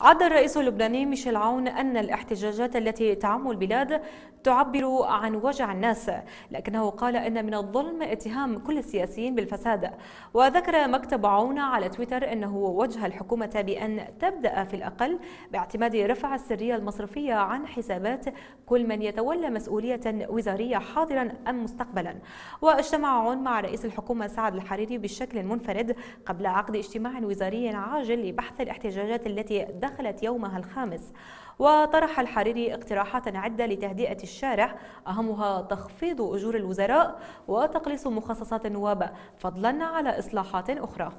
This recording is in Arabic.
عد الرئيس اللبناني ميشيل عون أن الاحتجاجات التي تعم البلاد تعبر عن وجع الناس لكنه قال أن من الظلم اتهام كل السياسيين بالفساد. وذكر مكتب عون على تويتر أنه وجه الحكومة بأن تبدأ في الأقل باعتماد رفع السرية المصرفية عن حسابات كل من يتولى مسؤولية وزارية حاضرا أم مستقبلا. واجتمع عون مع رئيس الحكومة سعد الحريري بشكل منفرد قبل عقد اجتماع وزاري عاجل لبحث الاحتجاجات التي دخلت يومها الخامس وطرح الحريري اقتراحات عدة لتهدئة الشارع أهمها تخفيض أجور الوزراء وتقليص مخصصات النواب فضلا على إصلاحات أخرى.